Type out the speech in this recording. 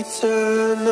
eternal.